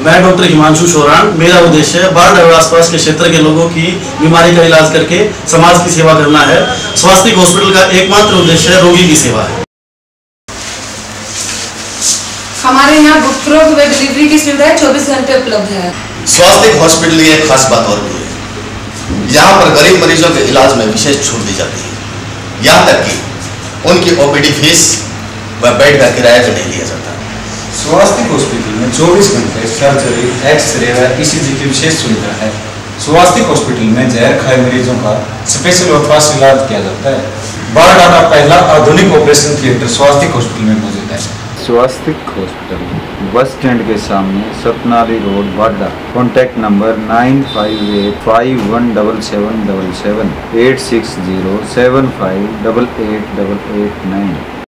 मैं डॉक्टर हिमांशु शोरान मेरा उद्देश्य है बाढ़ और आसपास के क्षेत्र के लोगों की बीमारी का इलाज करके समाज की सेवा करना है। स्वास्थ्य हॉस्पिटल का एकमात्र उद्देश्य है रोगी की सेवा है। हमारे यहाँ बुक रोग व डिलीवरी की सुविधा 24 घंटे उपलब्ध है। स्वास्थ्य हॉस्पिटल की एक खास बात और भी है। यहाँ पर गरीब मरीजों के इलाज में विशेष छूट दी जाती है। यहाँ तक कि उनकी ओपीडी फ़ीस व बेड का किराया भी नहीं दिया जाता। स्वास्थ्य हॉस्पिटल में 24 घंटे सर्जरी, एक्सरे व ईसीजी की विशेष सुविधा है। स्वास्थ्य हॉस्पिटल में जहर खाए मरीजों का स्पेशल और फास्ट इलाज किया जाता है। बाढ़ का पहला आधुनिक ऑपरेशन थिएटर स्वास्थ्य हॉस्पिटल में मौजूद है। स्वास्थ्य हॉस्पिटल, बस स्टैंड के सामने सतनाली रोड बाडा contact number nine five eight five one double seven double seven eight six zero seven five double eight double eight nine